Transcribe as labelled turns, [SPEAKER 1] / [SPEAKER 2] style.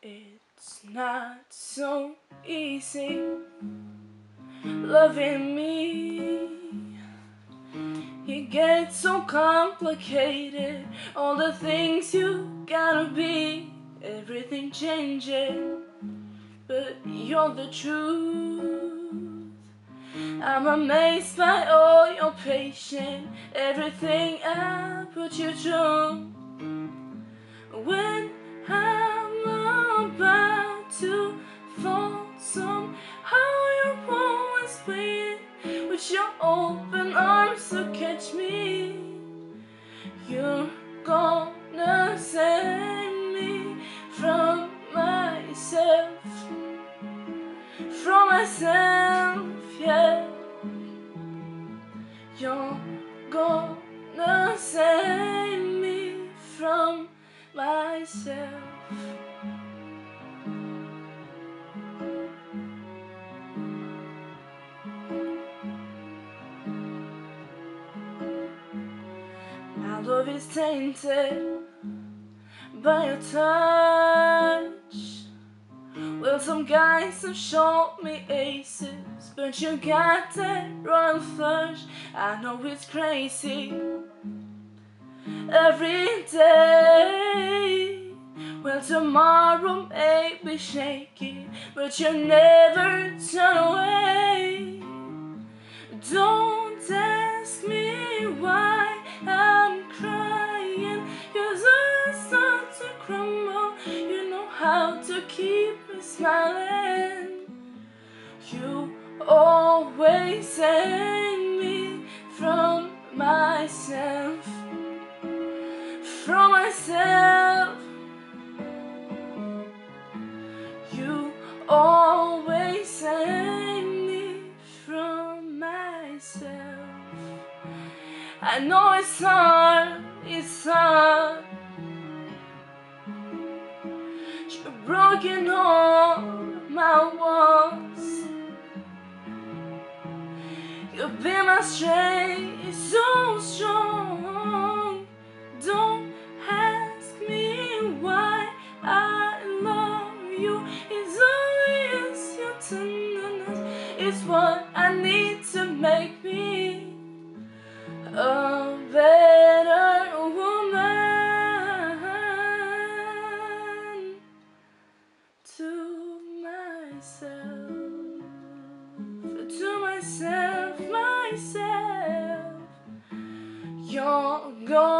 [SPEAKER 1] It's not so easy loving me. It gets so complicated. All the things you gotta be, everything changing. But you're the truth. I'm amazed by all your patience, everything I put you through. When I'm with your open arms to catch me. You're gonna save me from myself, from myself, yeah. You're gonna save me from myself. My love is tainted by your touch. Well, some guys have shown me aces, but you got that royal flush. I know it's crazy every day. Well, tomorrow may be shaky, but you never turn away. Don't crumble. You know how to keep me smiling. You always save me from myself, from myself. You always save me from myself. I know it's hard, it's hard. You're broken all my walls. You've been my strength, so strong. Don't ask me why I love you. It's obvious your tenderness is what myself, to myself, myself. You're gonna